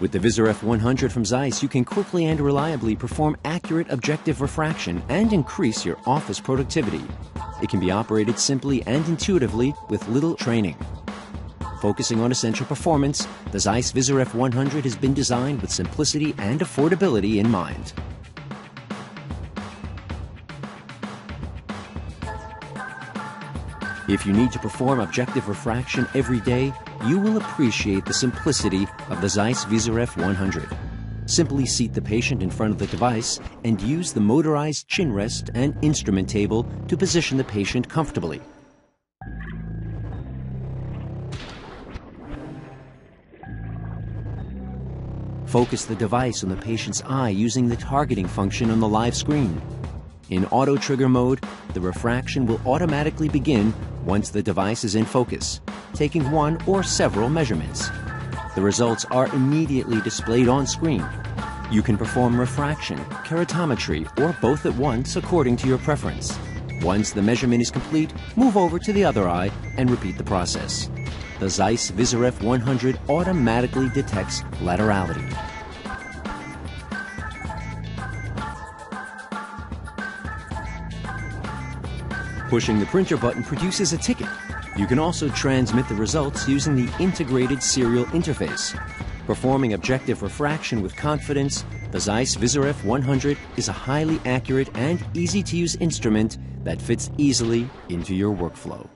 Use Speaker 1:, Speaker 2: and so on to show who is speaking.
Speaker 1: With the VISUREF 100 from Zeiss, you can quickly and reliably perform accurate objective refraction and increase your office productivity. It can be operated simply and intuitively with little training. Focusing on essential performance, the Zeiss VISUREF 100 has been designed with simplicity and affordability in mind. If you need to perform objective refraction every day, you will appreciate the simplicity of the Zeiss VISUREF 100. Simply seat the patient in front of the device and use the motorized chin rest and instrument table to position the patient comfortably. Focus the device on the patient's eye using the targeting function on the live screen. In auto trigger mode, the refraction will automatically begin once the device is in focus, taking one or several measurements. The results are immediately displayed on screen. You can perform refraction, keratometry, or both at once according to your preference. Once the measurement is complete, move over to the other eye and repeat the process. The Zeiss VISUREF 100 automatically detects laterality. Pushing the printer button produces a ticket. You can also transmit the results using the integrated serial interface. Performing objective refraction with confidence, the Zeiss VISUREF 100 is a highly accurate and easy to use instrument that fits easily into your workflow.